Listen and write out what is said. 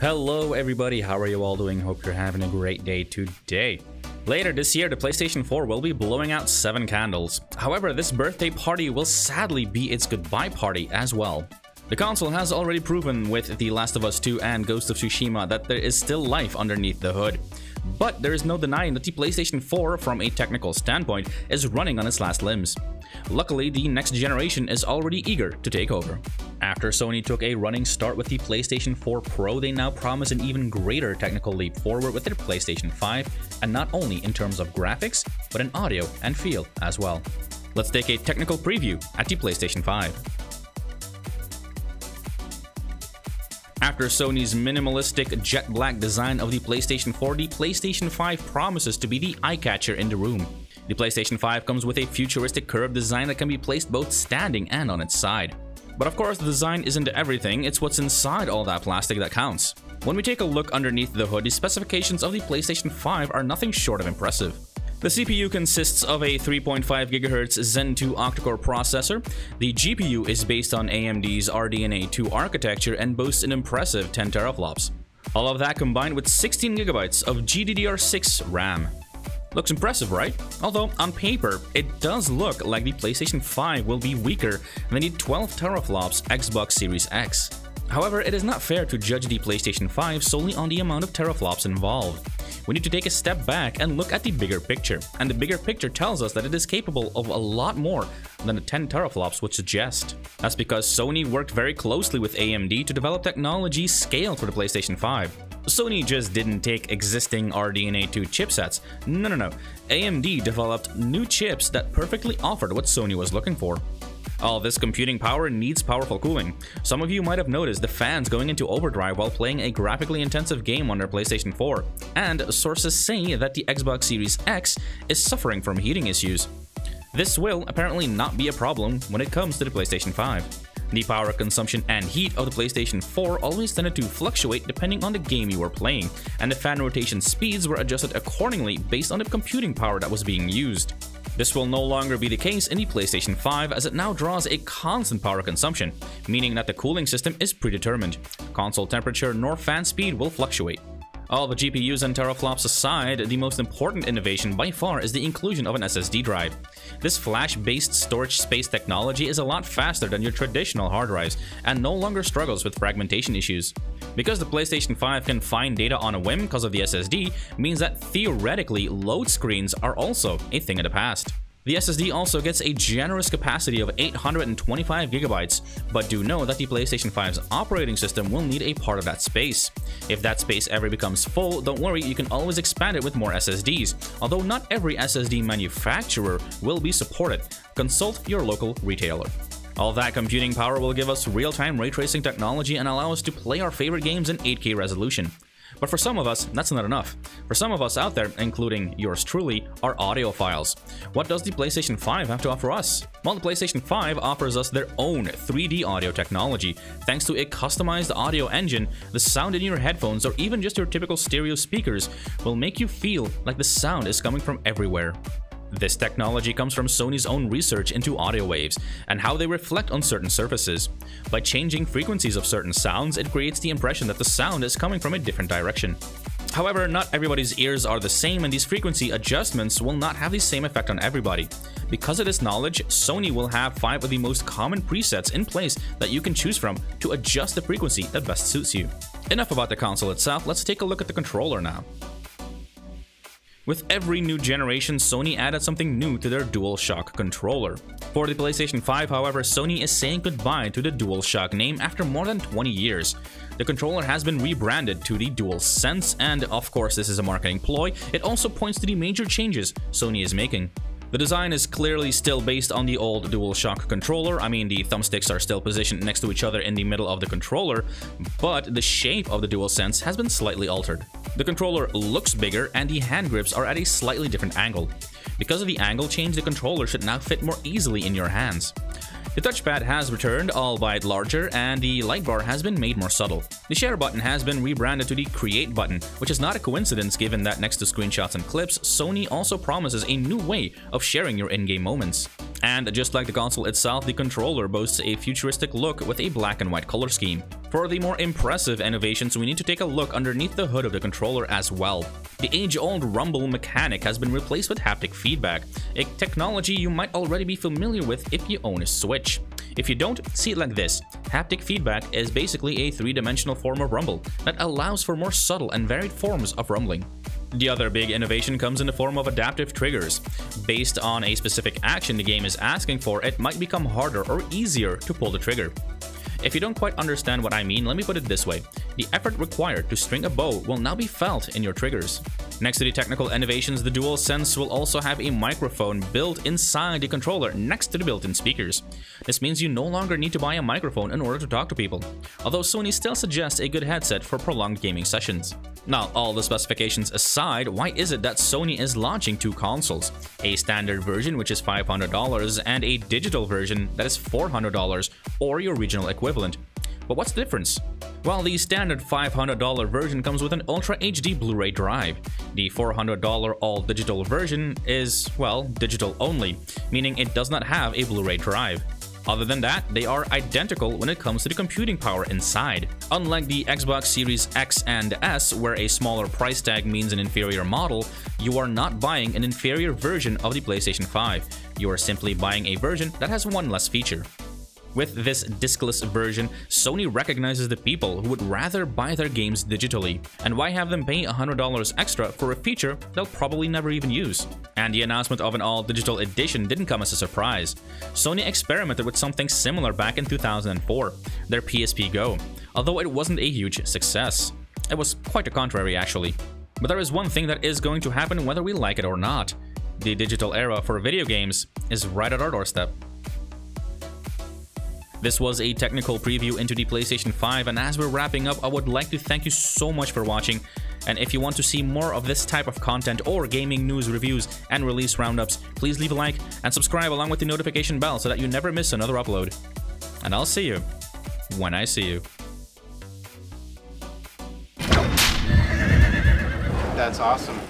Hello everybody, how are you all doing? Hope you're having a great day today. Later this year, the PlayStation 4 will be blowing out 7 candles. However, this birthday party will sadly be its goodbye party as well. The console has already proven with The Last of Us 2 and Ghost of Tsushima that there is still life underneath the hood. But there is no denying that the PlayStation 4, from a technical standpoint, is running on its last limbs. Luckily, the next generation is already eager to take over. After Sony took a running start with the PlayStation 4 Pro, they now promise an even greater technical leap forward with their PlayStation 5, and not only in terms of graphics, but in audio and feel as well. Let's take a technical preview at the PlayStation 5. After Sony's minimalistic jet black design of the PlayStation 4, the PlayStation 5 promises to be the eye-catcher in the room. The PlayStation 5 comes with a futuristic curved design that can be placed both standing and on its side. But of course, the design isn't everything, it's what's inside all that plastic that counts. When we take a look underneath the hood, the specifications of the PlayStation 5 are nothing short of impressive. The CPU consists of a 3.5 GHz Zen 2 octa-core processor. The GPU is based on AMD's RDNA 2 architecture and boasts an impressive 10 teraflops. All of that combined with 16 GB of GDDR6 RAM. Looks impressive, right? Although, on paper, it does look like the PlayStation 5 will be weaker than the 12 teraflops Xbox Series X. However, it is not fair to judge the PlayStation 5 solely on the amount of teraflops involved we need to take a step back and look at the bigger picture. And the bigger picture tells us that it is capable of a lot more than the 10 teraflops would suggest. That's because Sony worked very closely with AMD to develop technology scaled for the PlayStation 5. Sony just didn't take existing RDNA 2 chipsets. No, no, no. AMD developed new chips that perfectly offered what Sony was looking for. All this computing power needs powerful cooling. Some of you might have noticed the fans going into overdrive while playing a graphically intensive game on their PlayStation 4, and sources say that the Xbox Series X is suffering from heating issues. This will apparently not be a problem when it comes to the PlayStation 5. The power consumption and heat of the PlayStation 4 always tended to fluctuate depending on the game you were playing, and the fan rotation speeds were adjusted accordingly based on the computing power that was being used. This will no longer be the case in the PlayStation 5 as it now draws a constant power consumption, meaning that the cooling system is predetermined. Console temperature nor fan speed will fluctuate. All the GPUs and teraflops aside, the most important innovation by far is the inclusion of an SSD drive. This flash-based storage space technology is a lot faster than your traditional hard drives and no longer struggles with fragmentation issues. Because the PlayStation 5 can find data on a whim because of the SSD, means that theoretically load screens are also a thing of the past. The SSD also gets a generous capacity of 825 gigabytes, but do know that the PlayStation 5's operating system will need a part of that space. If that space ever becomes full, don't worry, you can always expand it with more SSDs, although not every SSD manufacturer will be supported. Consult your local retailer. All that computing power will give us real-time ray tracing technology and allow us to play our favorite games in 8K resolution. But for some of us, that's not enough. For some of us out there, including yours truly, are audiophiles. What does the PlayStation 5 have to offer us? Well, the PlayStation 5 offers us their own 3D audio technology. Thanks to a customized audio engine, the sound in your headphones or even just your typical stereo speakers will make you feel like the sound is coming from everywhere. This technology comes from Sony's own research into audio waves and how they reflect on certain surfaces. By changing frequencies of certain sounds, it creates the impression that the sound is coming from a different direction. However, not everybody's ears are the same and these frequency adjustments will not have the same effect on everybody. Because of this knowledge, Sony will have 5 of the most common presets in place that you can choose from to adjust the frequency that best suits you. Enough about the console itself, let's take a look at the controller now. With every new generation, Sony added something new to their DualShock controller. For the PlayStation 5, however, Sony is saying goodbye to the DualShock name after more than 20 years. The controller has been rebranded to the DualSense, and of course this is a marketing ploy, it also points to the major changes Sony is making. The design is clearly still based on the old DualShock controller, I mean the thumbsticks are still positioned next to each other in the middle of the controller, but the shape of the DualSense has been slightly altered. The controller looks bigger and the hand grips are at a slightly different angle. Because of the angle change, the controller should now fit more easily in your hands. The touchpad has returned, albeit larger, and the light bar has been made more subtle. The share button has been rebranded to the create button, which is not a coincidence given that next to screenshots and clips, Sony also promises a new way of sharing your in-game moments. And just like the console itself, the controller boasts a futuristic look with a black and white color scheme. For the more impressive innovations, we need to take a look underneath the hood of the controller as well. The age-old rumble mechanic has been replaced with haptic feedback, a technology you might already be familiar with if you own a Switch. If you don't, see it like this. Haptic feedback is basically a three-dimensional form of rumble that allows for more subtle and varied forms of rumbling. The other big innovation comes in the form of adaptive triggers. Based on a specific action the game is asking for, it might become harder or easier to pull the trigger. If you don't quite understand what I mean, let me put it this way. The effort required to string a bow will now be felt in your triggers. Next to the technical innovations, the DualSense will also have a microphone built inside the controller next to the built-in speakers. This means you no longer need to buy a microphone in order to talk to people, although Sony still suggests a good headset for prolonged gaming sessions. Now, all the specifications aside, why is it that Sony is launching two consoles? A standard version, which is $500, and a digital version that is $400, or your regional equivalent. But what's the difference? Well, the standard $500 version comes with an Ultra HD Blu-ray drive. The $400 all-digital version is, well, digital only, meaning it does not have a Blu-ray drive. Other than that, they are identical when it comes to the computing power inside. Unlike the Xbox Series X and S, where a smaller price tag means an inferior model, you are not buying an inferior version of the PlayStation 5. You are simply buying a version that has one less feature. With this discless version, Sony recognizes the people who would rather buy their games digitally, and why have them pay $100 extra for a feature they'll probably never even use? And the announcement of an all-digital edition didn't come as a surprise. Sony experimented with something similar back in 2004, their PSP Go, although it wasn't a huge success. It was quite the contrary actually. But there is one thing that is going to happen whether we like it or not. The digital era for video games is right at our doorstep. This was a technical preview into the PlayStation 5 and as we're wrapping up, I would like to thank you so much for watching. And if you want to see more of this type of content or gaming news reviews and release roundups, please leave a like and subscribe along with the notification bell so that you never miss another upload. And I'll see you when I see you. That's awesome.